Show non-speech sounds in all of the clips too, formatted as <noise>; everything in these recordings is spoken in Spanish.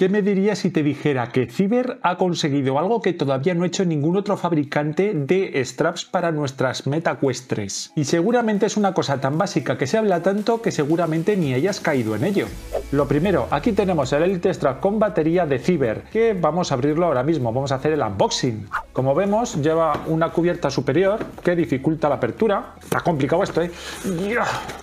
¿Qué me dirías si te dijera que Ciber ha conseguido algo que todavía no ha hecho ningún otro fabricante de straps para nuestras MetaQuest 3? Y seguramente es una cosa tan básica que se habla tanto que seguramente ni hayas caído en ello. Lo primero, aquí tenemos el Elite Strap con batería de Ciber, que vamos a abrirlo ahora mismo, vamos a hacer el unboxing. Como vemos, lleva una cubierta superior que dificulta la apertura. Está complicado esto, ¿eh?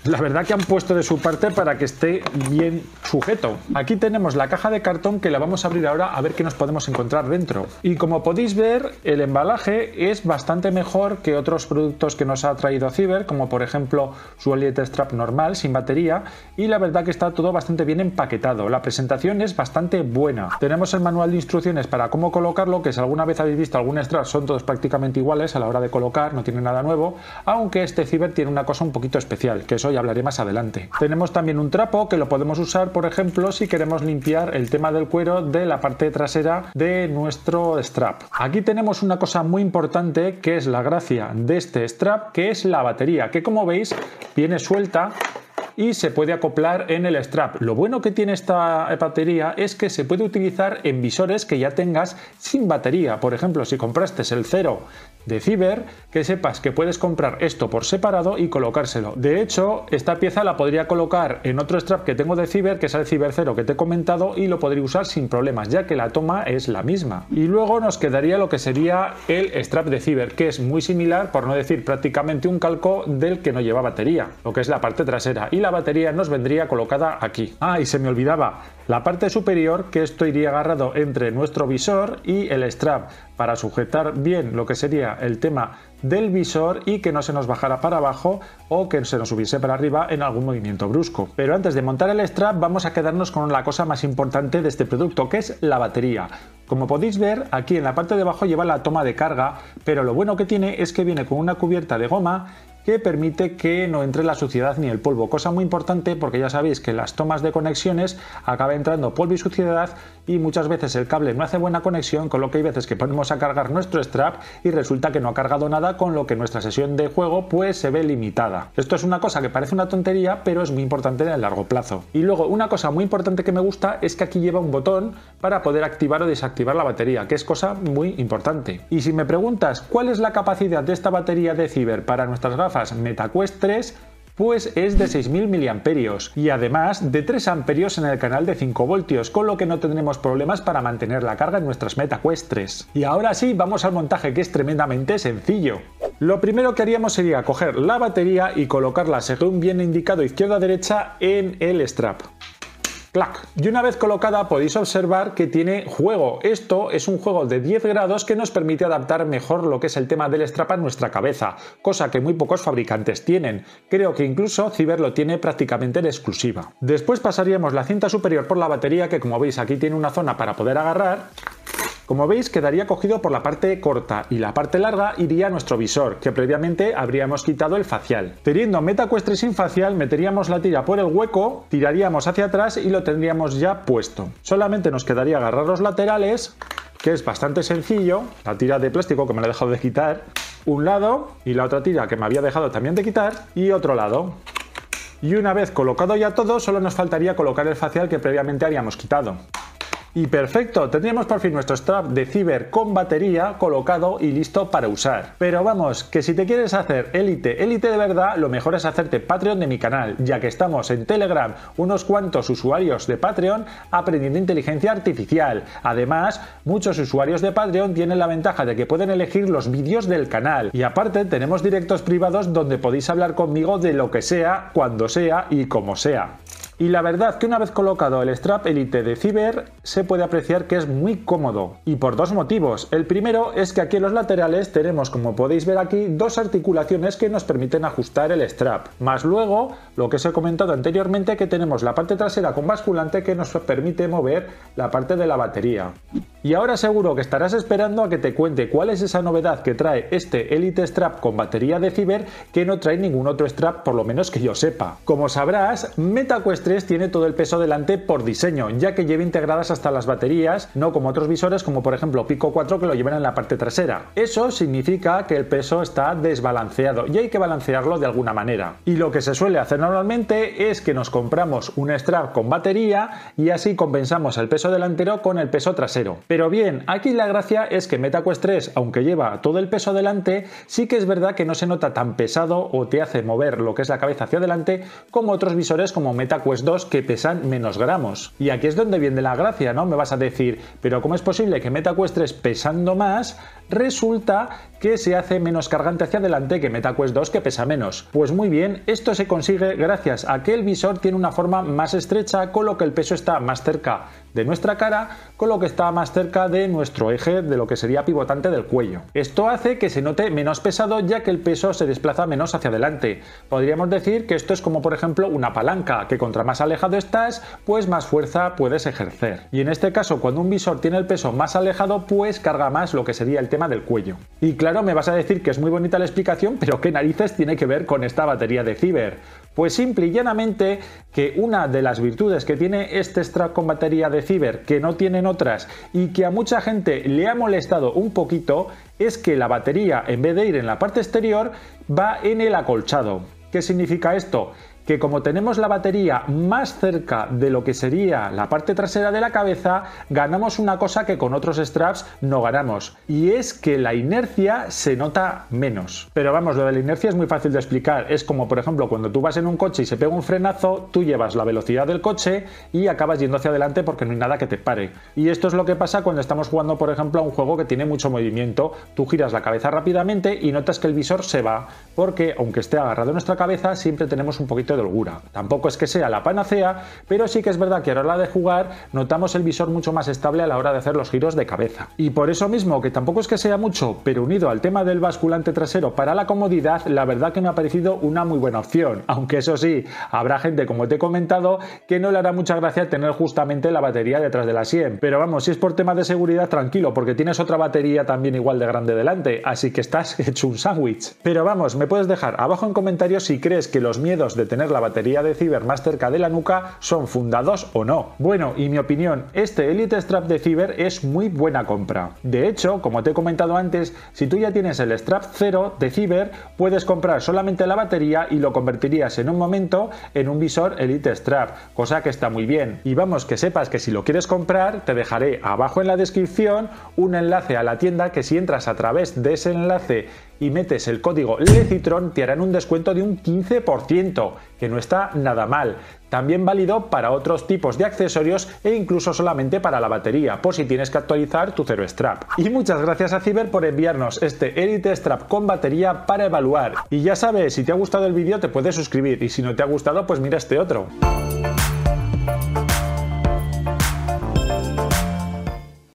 La verdad que han puesto de su parte para que esté bien sujeto. Aquí tenemos la caja de cartón que la vamos a abrir ahora a ver qué nos podemos encontrar dentro. Y como podéis ver, el embalaje es bastante mejor que otros productos que nos ha traído Ciber, como por ejemplo su Elite Strap normal, sin batería, y la verdad que está todo bastante bien empaquetado. La presentación es bastante buena. Tenemos el manual de instrucciones para cómo colocarlo, que si alguna vez habéis visto algún son todos prácticamente iguales a la hora de colocar, no tiene nada nuevo, aunque este Ciber tiene una cosa un poquito especial, que eso ya hablaré más adelante. Tenemos también un trapo que lo podemos usar, por ejemplo, si queremos limpiar el tema del cuero de la parte trasera de nuestro strap. Aquí tenemos una cosa muy importante que es la gracia de este strap, que es la batería, que como veis viene suelta y se puede acoplar en el strap. Lo bueno que tiene esta batería es que se puede utilizar en visores que ya tengas sin batería. Por ejemplo, si compraste el cero de Ciber, que sepas que puedes comprar esto por separado y colocárselo. De hecho, esta pieza la podría colocar en otro strap que tengo de Ciber, que es el Ciber Cero que te he comentado, y lo podría usar sin problemas, ya que la toma es la misma. Y luego nos quedaría lo que sería el strap de Ciber, que es muy similar, por no decir prácticamente un calco del que no lleva batería, lo que es la parte trasera. Y la batería nos vendría colocada aquí. Ah, y se me olvidaba, la parte superior, que esto iría agarrado entre nuestro visor y el strap, para sujetar bien lo que sería el tema del visor y que no se nos bajara para abajo o que se nos subiese para arriba en algún movimiento brusco. Pero antes de montar el strap vamos a quedarnos con la cosa más importante de este producto que es la batería. Como podéis ver aquí en la parte de abajo lleva la toma de carga pero lo bueno que tiene es que viene con una cubierta de goma que permite que no entre la suciedad ni el polvo, cosa muy importante porque ya sabéis que las tomas de conexiones acaba entrando polvo y suciedad y muchas veces el cable no hace buena conexión, con lo que hay veces que ponemos a cargar nuestro strap y resulta que no ha cargado nada, con lo que nuestra sesión de juego pues se ve limitada. Esto es una cosa que parece una tontería, pero es muy importante en el largo plazo. Y luego una cosa muy importante que me gusta es que aquí lleva un botón para poder activar o desactivar la batería, que es cosa muy importante. Y si me preguntas cuál es la capacidad de esta batería de Ciber para nuestras gafas MetaQuest 3 pues es de 6.000 mAh y además de 3 amperios en el canal de 5 voltios, con lo que no tendremos problemas para mantener la carga en nuestras MetaQuest 3. Y ahora sí, vamos al montaje que es tremendamente sencillo. Lo primero que haríamos sería coger la batería y colocarla según bien indicado izquierda-derecha en el strap. Y una vez colocada podéis observar que tiene juego. Esto es un juego de 10 grados que nos permite adaptar mejor lo que es el tema del strap a nuestra cabeza, cosa que muy pocos fabricantes tienen. Creo que incluso Ciber lo tiene prácticamente en exclusiva. Después pasaríamos la cinta superior por la batería que como veis aquí tiene una zona para poder agarrar como veis, quedaría cogido por la parte corta y la parte larga iría a nuestro visor, que previamente habríamos quitado el facial. Teniendo MetaQuest sin facial, meteríamos la tira por el hueco, tiraríamos hacia atrás y lo tendríamos ya puesto. Solamente nos quedaría agarrar los laterales, que es bastante sencillo, la tira de plástico que me la he dejado de quitar, un lado y la otra tira que me había dejado también de quitar y otro lado. Y una vez colocado ya todo, solo nos faltaría colocar el facial que previamente habíamos quitado. Y perfecto, tendríamos por fin nuestro strap de Ciber con batería colocado y listo para usar. Pero vamos, que si te quieres hacer élite, élite de verdad, lo mejor es hacerte Patreon de mi canal, ya que estamos en Telegram unos cuantos usuarios de Patreon aprendiendo inteligencia artificial. Además, muchos usuarios de Patreon tienen la ventaja de que pueden elegir los vídeos del canal. Y aparte tenemos directos privados donde podéis hablar conmigo de lo que sea, cuando sea y como sea. Y la verdad que una vez colocado el strap Elite de Ciber se puede apreciar que es muy cómodo y por dos motivos. El primero es que aquí en los laterales tenemos como podéis ver aquí dos articulaciones que nos permiten ajustar el strap. Más luego lo que os he comentado anteriormente que tenemos la parte trasera con basculante que nos permite mover la parte de la batería. Y ahora seguro que estarás esperando a que te cuente cuál es esa novedad que trae este Elite Strap con batería de Ciber que no trae ningún otro strap por lo menos que yo sepa. Como sabrás, MetaQuest 3 tiene todo el peso delante por diseño, ya que lleva integradas hasta las baterías, no como otros visores como por ejemplo Pico 4 que lo llevan en la parte trasera. Eso significa que el peso está desbalanceado y hay que balancearlo de alguna manera. Y lo que se suele hacer normalmente es que nos compramos un strap con batería y así compensamos el peso delantero con el peso trasero. Pero bien, aquí la gracia es que MetaQuest 3, aunque lleva todo el peso delante, sí que es verdad que no se nota tan pesado o te hace mover lo que es la cabeza hacia adelante como otros visores como MetaQuest 2 que pesan menos gramos. Y aquí es donde viene la gracia, ¿no? Me vas a decir, pero ¿cómo es posible que MetaQuest 3 pesando más resulta que se hace menos cargante hacia adelante que MetaQuest 2 que pesa menos. Pues muy bien, esto se consigue gracias a que el visor tiene una forma más estrecha con lo que el peso está más cerca de nuestra cara con lo que está más cerca de nuestro eje de lo que sería pivotante del cuello. Esto hace que se note menos pesado ya que el peso se desplaza menos hacia adelante. Podríamos decir que esto es como por ejemplo una palanca, que contra más alejado estás, pues más fuerza puedes ejercer. Y en este caso, cuando un visor tiene el peso más alejado, pues carga más lo que sería el tema del cuello. Y claro, me vas a decir que es muy bonita la explicación, pero ¿qué narices tiene que ver con esta batería de Ciber? Pues simple y llanamente que una de las virtudes que tiene este strap con batería de Ciber, que no tienen otras y que a mucha gente le ha molestado un poquito, es que la batería en vez de ir en la parte exterior va en el acolchado. ¿Qué significa esto? Que como tenemos la batería más cerca de lo que sería la parte trasera de la cabeza, ganamos una cosa que con otros straps no ganamos, y es que la inercia se nota menos. Pero vamos, lo de la inercia es muy fácil de explicar, es como por ejemplo cuando tú vas en un coche y se pega un frenazo, tú llevas la velocidad del coche y acabas yendo hacia adelante porque no hay nada que te pare. Y esto es lo que pasa cuando estamos jugando por ejemplo a un juego que tiene mucho movimiento, tú giras la cabeza rápidamente y notas que el visor se va, porque aunque esté agarrado a nuestra cabeza, siempre tenemos un poquito de holgura. Tampoco es que sea la panacea, pero sí que es verdad que a la hora de jugar notamos el visor mucho más estable a la hora de hacer los giros de cabeza. Y por eso mismo, que tampoco es que sea mucho, pero unido al tema del basculante trasero para la comodidad, la verdad que me ha parecido una muy buena opción. Aunque eso sí, habrá gente, como te he comentado, que no le hará mucha gracia tener justamente la batería detrás de la 100. Pero vamos, si es por tema de seguridad, tranquilo, porque tienes otra batería también igual de grande delante, así que estás <laughs> hecho un sándwich. Pero vamos, me puedes dejar abajo en comentarios si crees que los miedos de la batería de Ciber más cerca de la nuca son fundados o no. Bueno, y mi opinión, este Elite Strap de Ciber es muy buena compra. De hecho, como te he comentado antes, si tú ya tienes el Strap 0 de Ciber, puedes comprar solamente la batería y lo convertirías en un momento en un visor Elite Strap, cosa que está muy bien. Y vamos, que sepas que si lo quieres comprar, te dejaré abajo en la descripción un enlace a la tienda que si entras a través de ese enlace y metes el código LECITRON te harán un descuento de un 15%, que no está nada mal. También válido para otros tipos de accesorios e incluso solamente para la batería, por si tienes que actualizar tu Zero Strap. Y muchas gracias a Ciber por enviarnos este Elite Strap con batería para evaluar. Y ya sabes, si te ha gustado el vídeo te puedes suscribir y si no te ha gustado pues mira este otro.